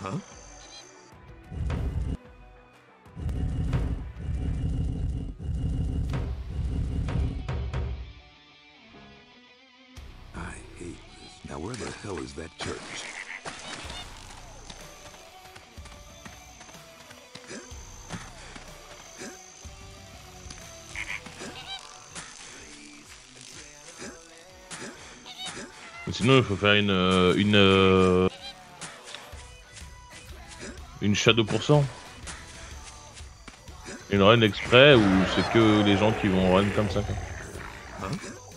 Huh? I hate this. Now where the hell is that church? Sinon, il faut faire une. une. Une shadow pour cent. Une run exprès ou c'est que les gens qui vont run comme ça quoi. Huh?